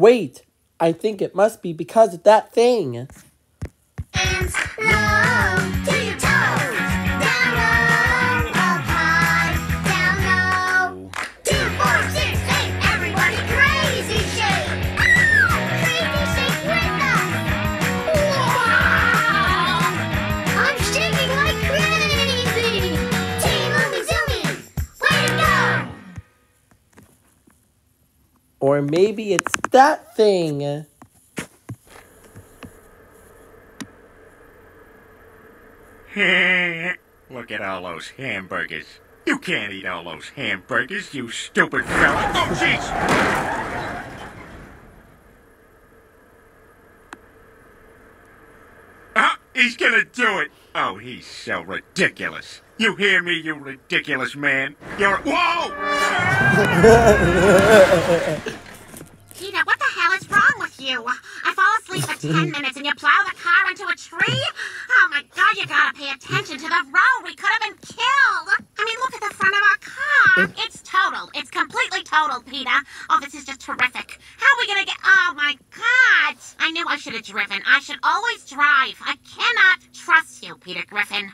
Wait, I think it must be because of that thing. Or maybe it's that thing. Look at all those hamburgers. You can't eat all those hamburgers, you stupid fella. Oh, jeez! Ah, he's gonna do it. Oh, he's so ridiculous. You hear me, you ridiculous man? You're. Whoa! Tina, what the hell is wrong with you? I fall asleep for 10 minutes and you plow the car into a tree? Oh my god, you gotta pay attention to the road. We could have been killed. I mean, look at the front of our car. It's totaled. It's completely totaled, Peter. Oh, this is just terrific. How are we gonna get. Oh my god. I knew I should have driven. I should always drive. I cannot trust you, Peter Griffin.